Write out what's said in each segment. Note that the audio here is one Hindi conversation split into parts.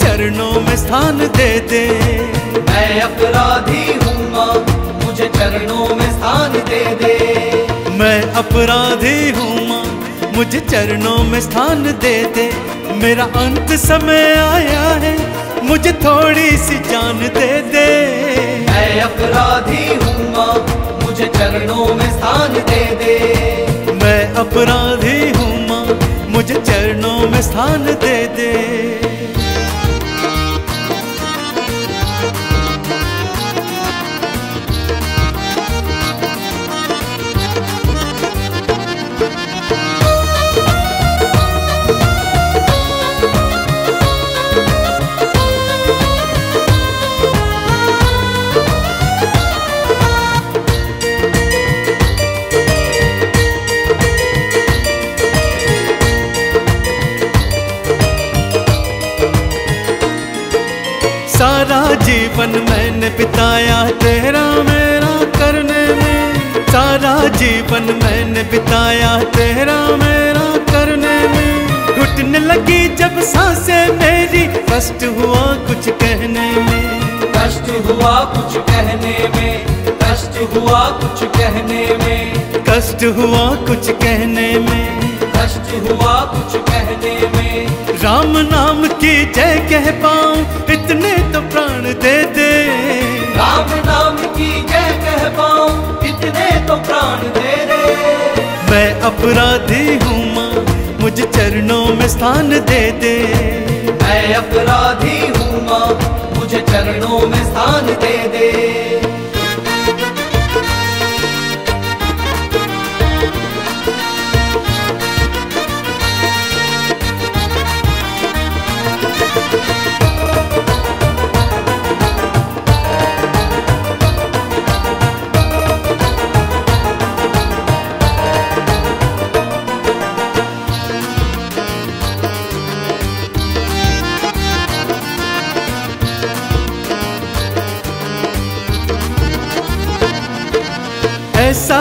चरणों में स्थान दे दे। मैं अपराधी हूँ माँ मुझे चरणों में स्थान दे दे। मैं अपराधी हूँ माँ मुझे चरणों में स्थान दे दे। मेरा अंत समय आया है मुझे थोड़ी सी जान दे दे। मैं अपराधी हूँ माँ मुझे चरणों में स्थान दे दे। मैं अपराधी हूँ माँ मुझे चरणों में स्थान दे दे। हुआ कुछ कहने में कष्ट हुआ कुछ कहने में। कष्ट हुआ कुछ कहने में। कष्ट हुआ कुछ कहने में। राम नाम की जय कह पाऊँ इतने तो प्राण दे दे। राम नाम की जय कह पाऊँ इतने तो प्राण दे दे। मैं अपराधी हूँ माँ मुझे चरणों में स्थान दे दे। मैं अपराधी हूँ माँ मुझे चरणों में स्थान दे दे।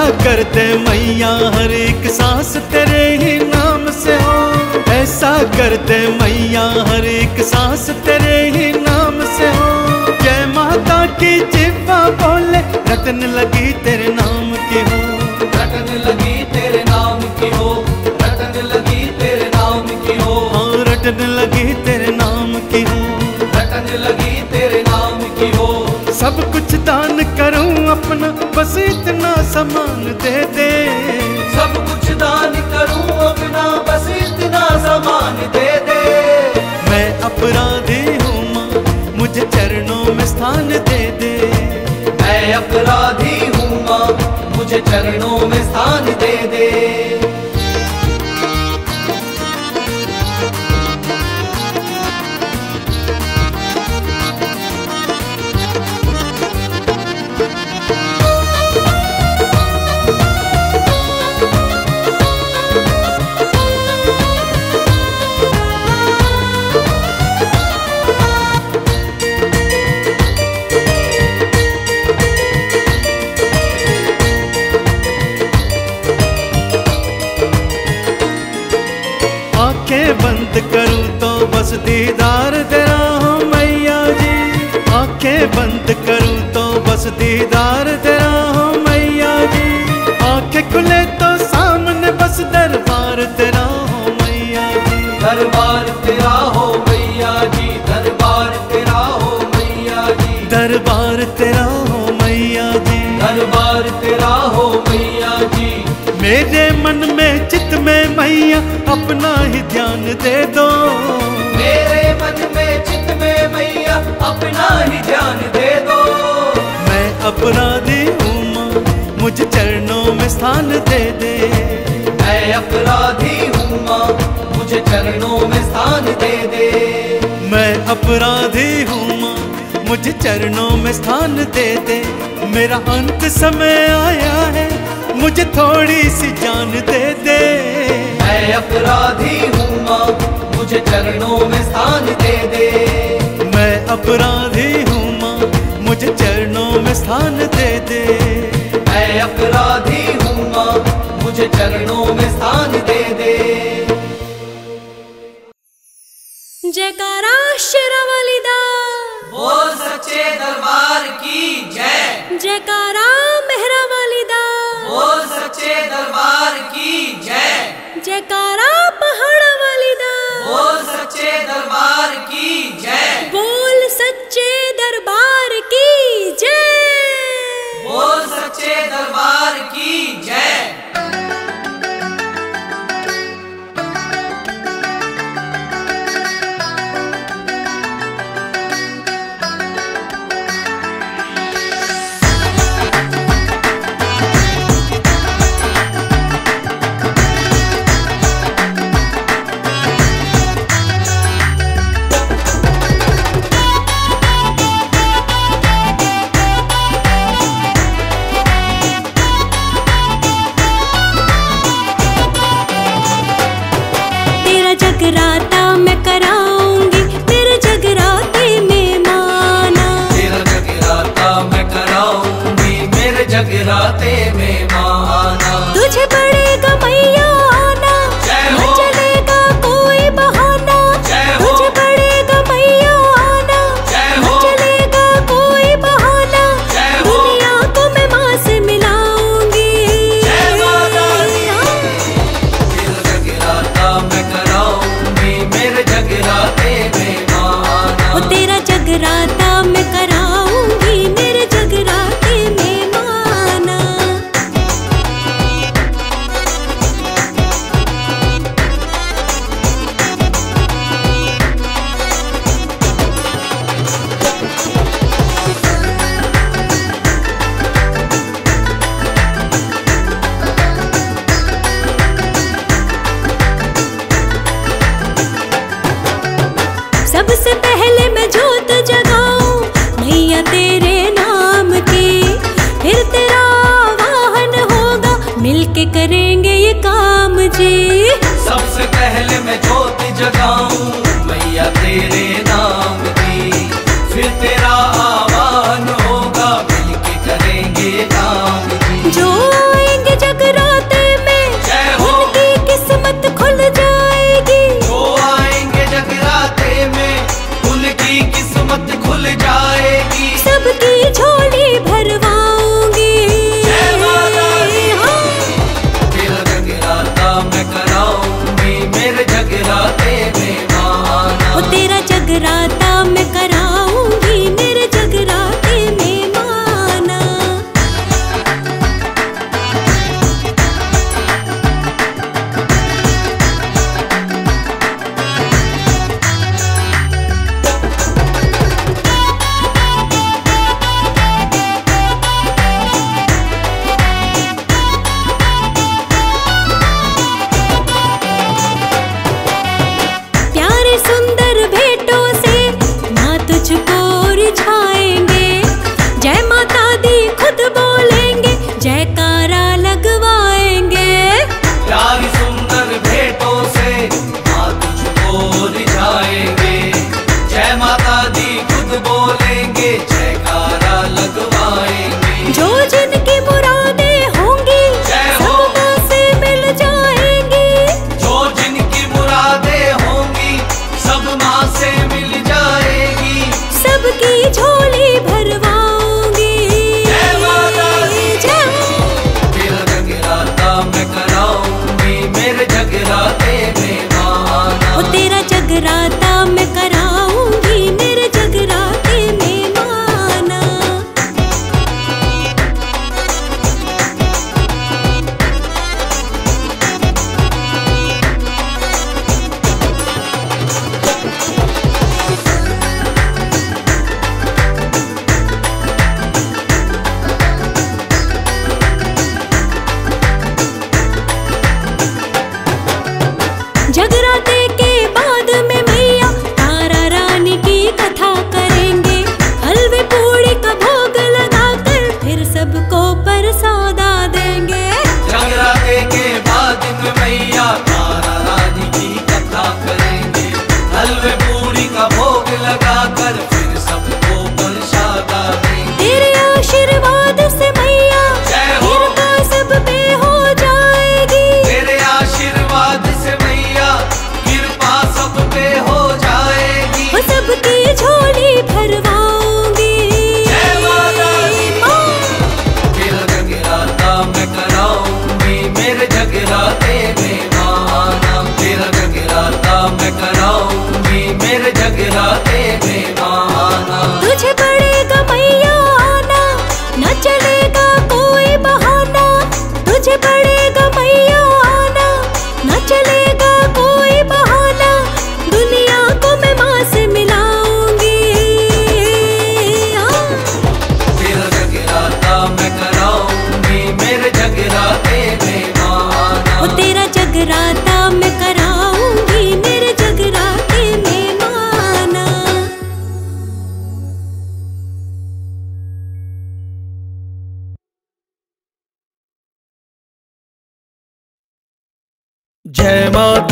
ऐसा कर दे मैया हर एक सांस तेरे ही नाम से। हो ऐसा करते मैया हर एक सांस तेरे ही नाम से। हो जय माता की जिब्वा बोले रटन लगी तेरे नाम की हो। रतन लगी तेरे नाम की हो रटन लगी तेरे नाम की हो। हाँ रटन लगी तेरे नाम की हो। रटन लगी तेरे नाम की हो। सब कुछ दान करूँ अपना बस सामान दे दे सब कुछ दान करूँ अपना बस इतना सामान दे दे। मैं अपराधी हूँ माँ मुझे चरणों में स्थान दे दे। मैं अपराधी हूँ माँ मुझे चरणों में स्थान दे दे। आँखें बंद करूँ तो बस दीदार तेरा हो मैया जी। आँखें खुले तो सामने बस दरबार तेरा हो मैया जी। दरबार तेरा हो मैया जी दरबार तेरा हो मैया जी। दरबार तेरा हो मैया जी। दरबार तेरा हो मैया जी। मेरे मन में चित में मैया अपना ही ध्यान दे दो। मेरे मन में अपना ही ध्यान दे दो। मैं अपराधी हूँ माँ मुझे चरणों में स्थान दे दे। मैं अपराधी हूँ माँ मुझे चरणों में स्थान दे दे। मैं अपराधी हूँ माँ मुझे चरणों में स्थान दे दे। मेरा अंत समय आया है मुझे थोड़ी सी जान दे दे। मैं अपराधी हूँ माँ मुझे चरणों में स्थान दे दे। अपराधी हूँ माँ मुझे चरणों में स्थान दे दे। मैं अपराधी हूँ माँ मुझे चरणों में स्थान दे दे। जयकारा शरावलिदा। बोल सच्चे दरबार की जय। जयकारा मेहरा वालिदा बोल सच्चे दरबार की जय। जयकारा पहाड़ वालिदा बोल सच्चे दरबार की जय। बोल पहुँचे दरबार जगराता मैं करा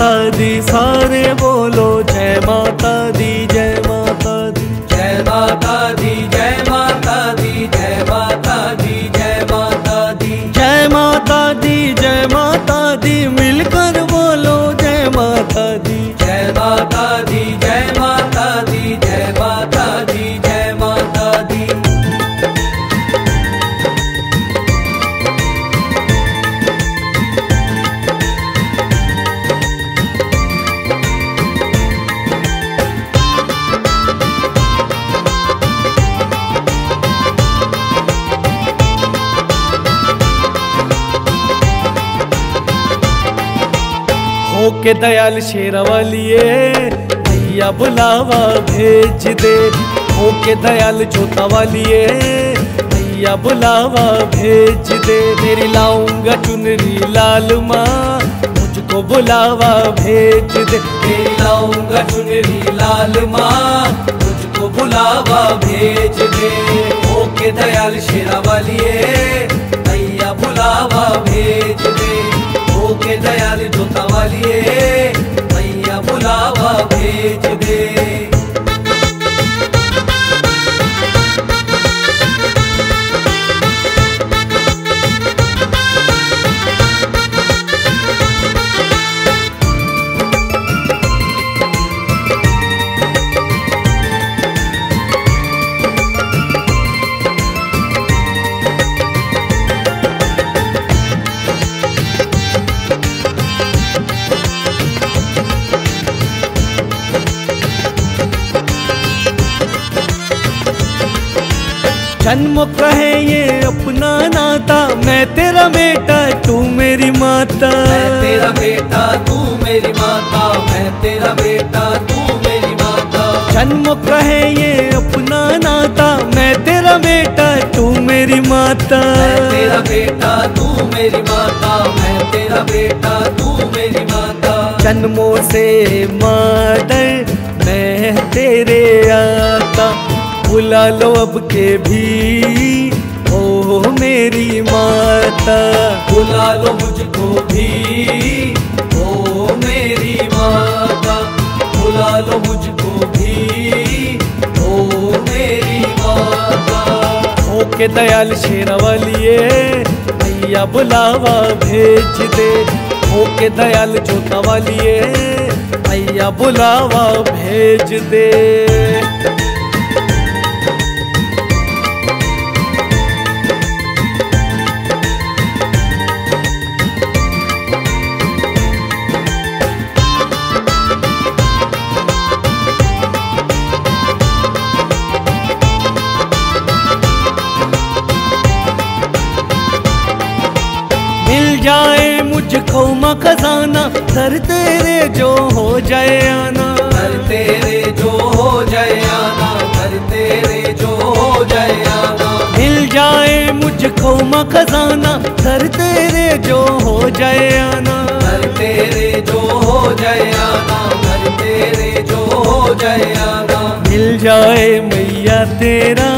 सारे बोलो जय माता के दयाल शेरवालिए भैया बुलावा भेज दे। हो के दयाल जोता वालिए भैया बुलावा भेज दे। मेरी लाऊँगा चुनरी लाल माँ। मुझको बुलावा भेज दे। तेरी लाऊँगा चुनरी लाल माँ। मुझको बुलावा भेज दे। के दयाल शेरा वालिए भैया बुलावा भेज दे। वालिए भैया बुलावा भेज दे। जन्म कहे ये अपना नाता। मैं तेरा बेटा तू मेरी माता। मैं तेरा बेटा तू मेरी माता। मैं तेरा बेटा तू मेरी माता। जन्म कहे ये अपना नाता। मैं तेरा बेटा तू मेरी माता। मैं तेरा बेटा तू मेरी माता। मैं तेरा बेटा तू मेरी माता। जन्मों से मादर मैं तेरे आता। बुला लो अब के भी। ओ मेरी माता, बुला लो मुझको भी। ओ मेरी माता, बुला लो मुझको भी। ओ मेरी माता। ओके दयाल शेरवालिए भैया बुलावा भेज दे। ओके दयाल जोता वालिए भैया बुलावा भेज दे। जाए मुझको माँ खजाना कर तेरे जो हो जाए आना। घर तेरे जो हो जाए आना घर तेरे जो हो जाए आना। मिल जाए मुझको माँ खजाना कर तेरे जो हो जाए आना। घर तेरे जो हो जाए आना घर तेरे जो हो जाए आना। मिल जाए मैया तेरा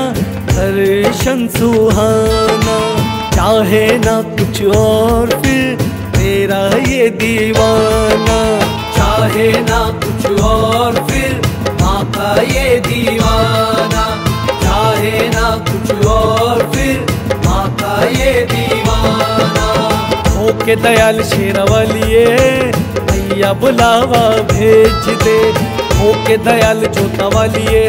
दर्शन सुहाना चाहे ना कुछ और, फिर तेरा ये दीवाना। चाहे ना कुछ और, फिर माँ का ये दीवाना। चाहे ना कुछ और, फिर माँ का ये दीवाना। ओके दयाल शेरवालिए भैया बुलावा भेज दे। ओके दयाल जोता वालिए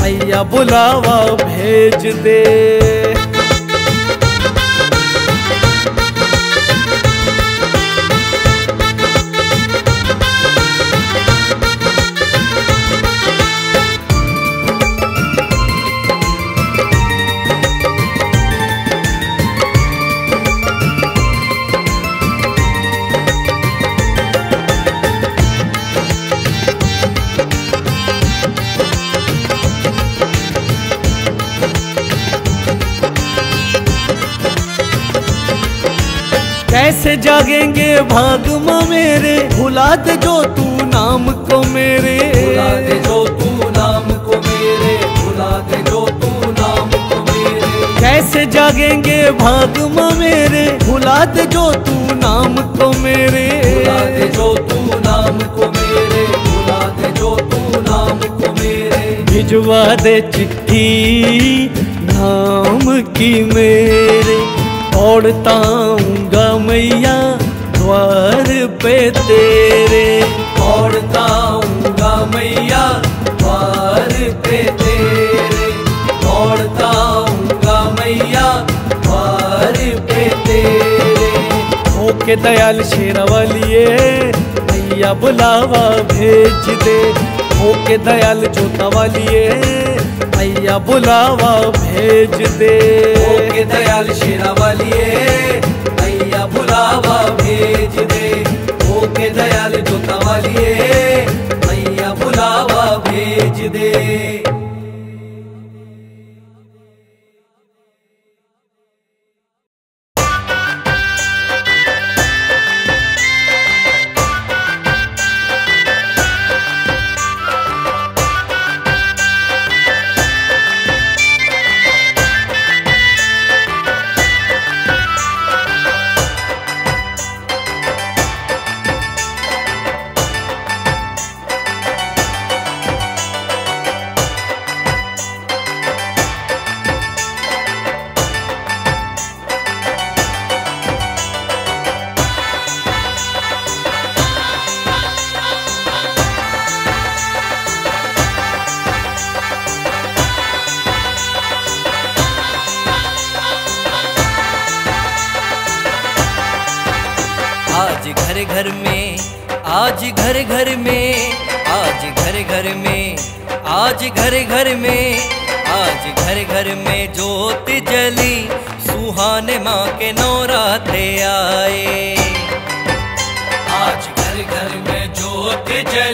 भैया बुलावा भेज दे। कैसे जागेंगे भाग मेरे? भुला दे जो तू नाम को मेरे। जो तू नाम को मेरे। भुला दे जो तू नाम को मेरे। कैसे जागेंगे भाग मेरे? भुला दे जो तू नाम को मेरे। जो तू नाम को मेरे। भुला दे जो तू नाम को मेरे। भिजवा दे चिट्ठी नाम की मेरे। दौड़ता हूँगा मैया द्वार पे तेरे। दौड़ता हूँगा मैया द्वार पे तेरे। दौड़ता हूँगा मैया द्वार पे तेरे। ओके दयाल शेरा वालिए मैया बुलावा भेज दे। ओके दयाल जोता वालिए मैया बुलावा भेज दे। के दयाल शेरा वालिए मैया बुलावा भेज दे। ओके के दयाल जोता वालिए मैया बुलावा भेज दे।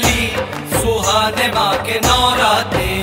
थी सुहाने माँ के नौराते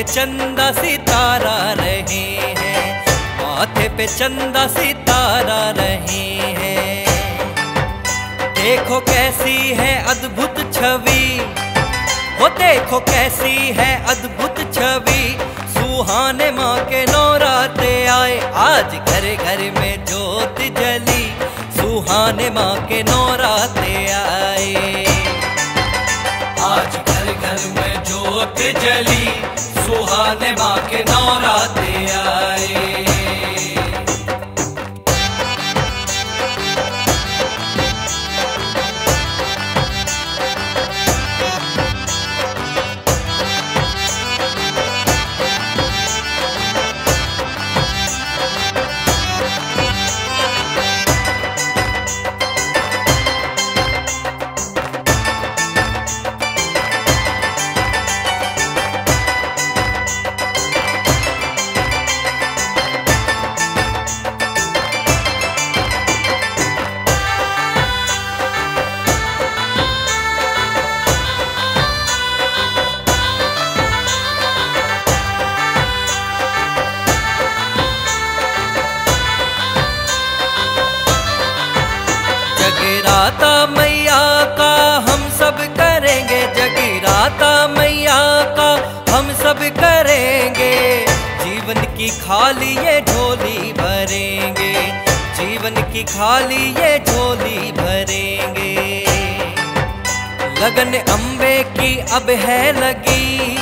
पे चंदा सितारा रहे हैं। माथे पे चंदा सितारा रहे हैं। देखो कैसी है अद्भुत छवि। वो देखो कैसी है अद्भुत छवि। सुहाने माँ के नौराते आए, आज घर घर में ज्योत जली। सुहाने माँ के नौराते आए। आज घर घर में ज्योत जली। सुहाने माँ के नौराते खाली ये झोली भरेंगे। जीवन की खाली ये झोली भरेंगे। लगन अम्बे की अब है लगी।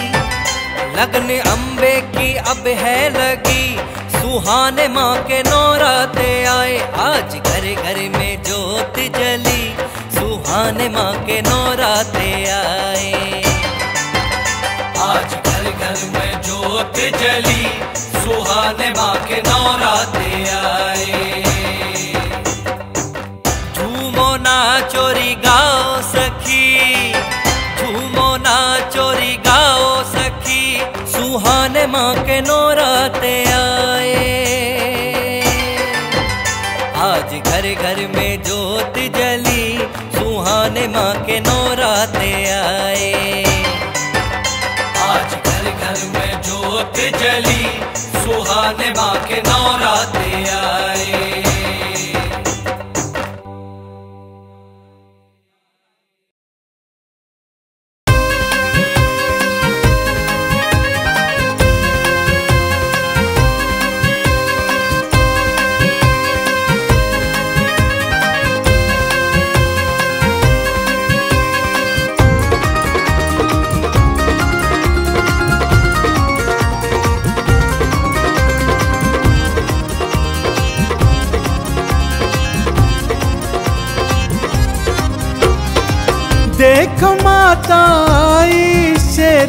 लगन अम्बे की अब है लगी। सुहाने माँ के नौराते आए। आज घर घर में ज्योत जली। सुहाने माँ के नौराते आए। आज घर घर में ज्योत जली। सुहाने माँ के नौराते आए। झूमो ना चोरी गाओ सखी, झूमो ना चोरी गाओ सखी, सुहाने माँ के नौराते आए। आज घर घर में ज्योत जली, सुहाने माँ के नौराते आए।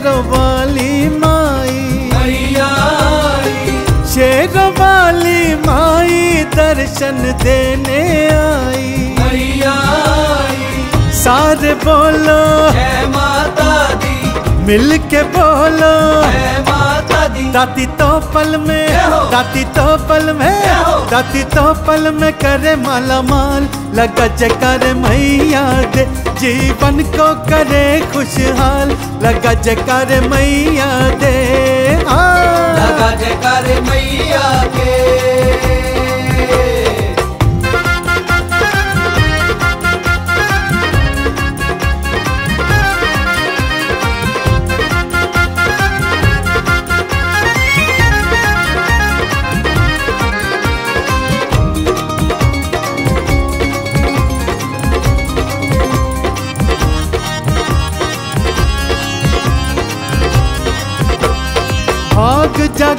शेर वाली माई। शेर वाली माई दर्शन देने आई। सारे बोलो जय माता मिल के बोलो दी दाती तो पल में। दाती तो पल में, दाती तो पल में करे माला माल लगा जकर मैया दे जीवन को करे खुशहाल, लगा जकर मैया दे। लगा जयकार मैया के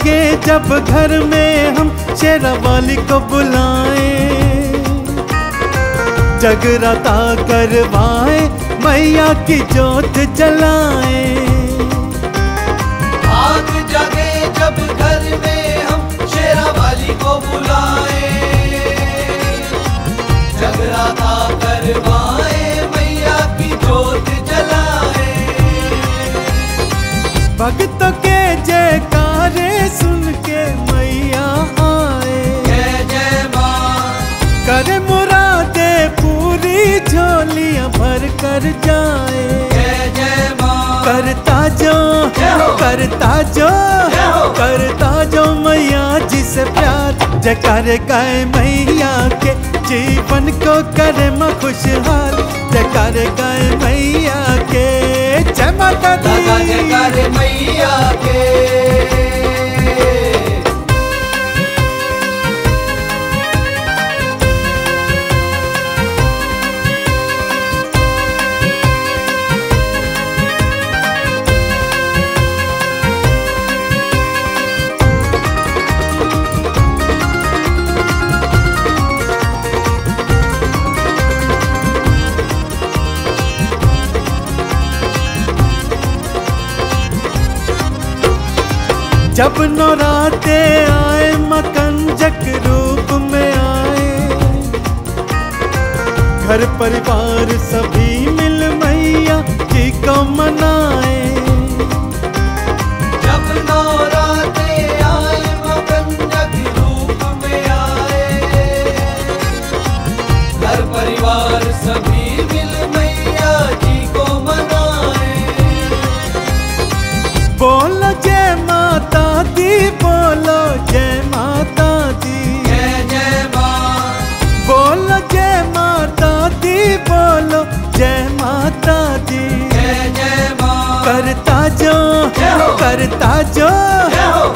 जागे जब घर में हम शेरा वाली को बुलाएँ। जगराता करवाए मैया की जोत जलाएँ। आग जगे जब घर में हम शेरा वाली को बुलाए। जगराता करवाए मैया की जोत जलाए। भक्तों के करता जो करता जो मैया जिसे प्यार। जकार गाय मैया के जीवन को करे मैं खुशहाल। जकार गाय मैया के जय माता दी। मैया के। जब नौराते आए मकंजक रूप में आए। घर परिवार सभी मिल मैया जी को मनाए। जो करता जो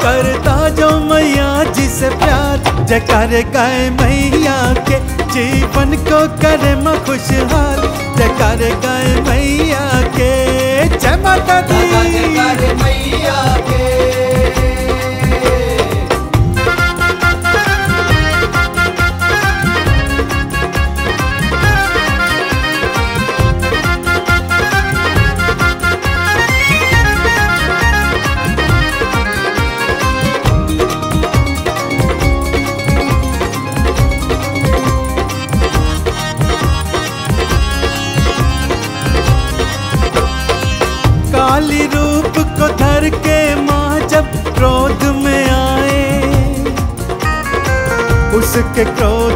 करता जो मैया जिसे प्यार। जयकारे गाय मैया के जीवन को करे माँ खुशहाल। जयकारे गाय मैया के जय माता दी। मैया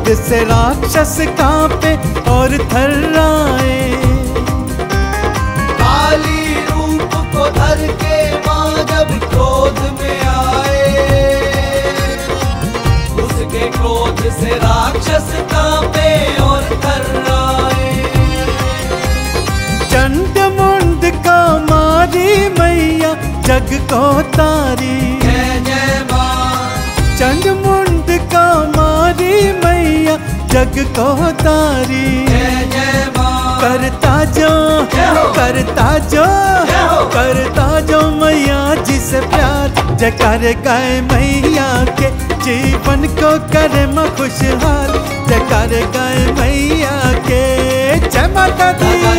से राक्षस कांपे और थर्राए। काली रूप को धर के माँ जब क्रोध में आए, उसके क्रोध से राक्षस कांपे और थर्राए। चंड मुंड का मारी मैया जग को तारी जग को तारी। करता जो। करता जो करता जो मैया जिस प्यार। जकर गए मैया के जीवन को कर म खुशहाल। जकर गए मैया के जय माता दी।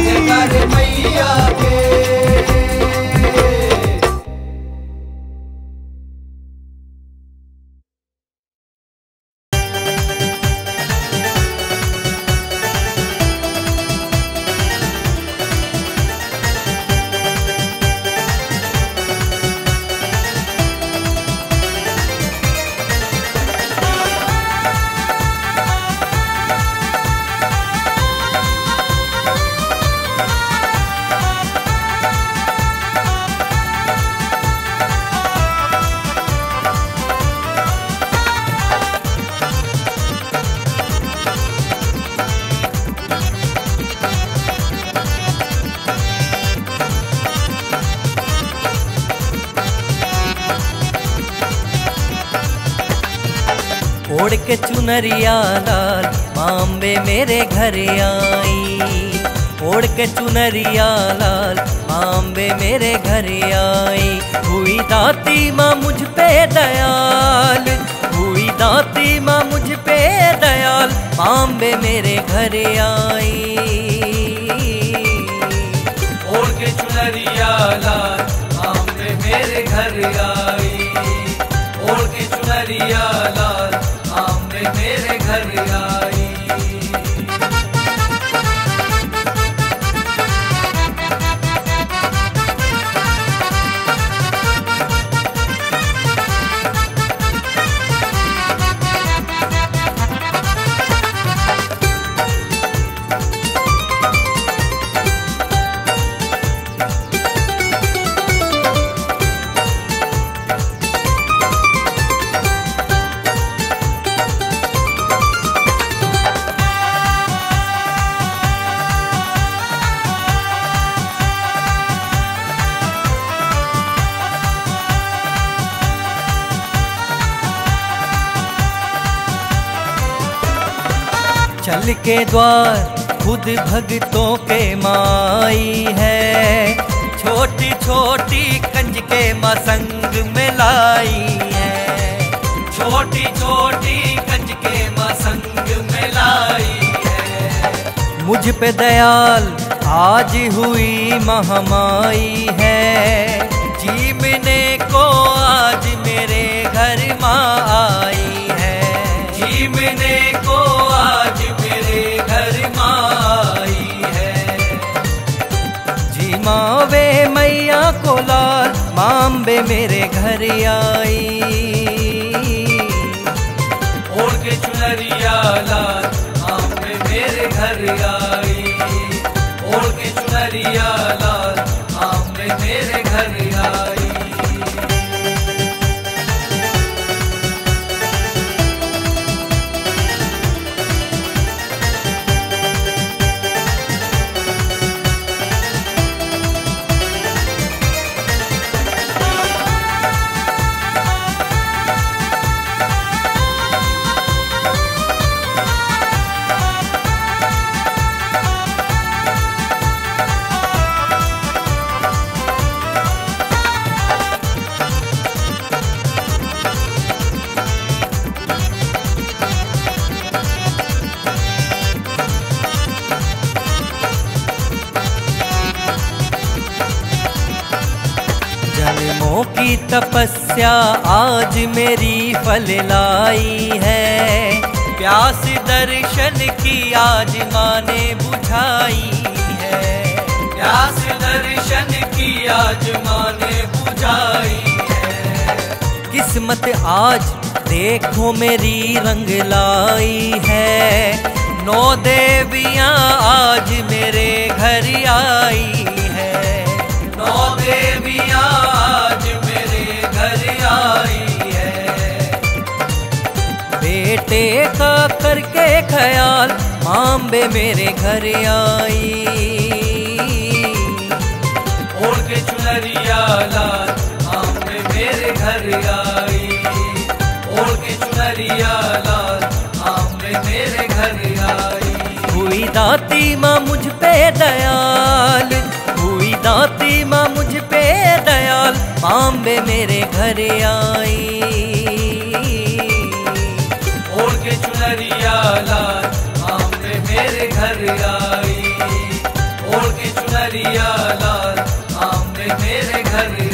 के चुनरिया लाल माम्बे मेरे घर आई। ओढ़ के चुनरिया लाल माम्बे मेरे घर आई। हुई दाती माँ मुझ पे दयाल, हुई दाती माँ मुझ पे दयाल माम्बे मेरे घर आई। ओढ़ के चुनरिया लाल आमने मेरे घर आई। ओढ़ के चुनरिया मेरे घर आई के द्वार खुद भगतों के माई है। छोटी छोटी कंज के मसंग में लाई है। छोटी छोटी कंज के मसंग में लाई है। मुझ पे दयाल आज हुई महामाई है। जीवने को आज मेरे घर माँ आई है। जीवने को आज मावे मैया को लाल मेरे घर आई। ओढ़ के चुनरिया लाल मेरे घर आई। ओढ़ के चुनरिया लाल तपस्या आज मेरी फल लाई है? प्यास दर्शन की आज माँ ने बुझाई है। प्यास दर्शन की आज बुझाई है। किस्मत आज देखो मेरी रंग लाई है। नौ देवियाँ आज मेरे घर आई है। नौ देवियाँ का करके ख्याल माम्बे मेरे घर आई। ओढ़ के चुनरिया लाल आम मेरे घर आई। ओढ़ के चुनरिया लाल आम मेरे घर आई। हुई दाती माँ मुझ पे दयाल हुई दाती माँ मुझ पे दयाल माम्बे मेरे घर आई। मैया घर आई। आम पे घर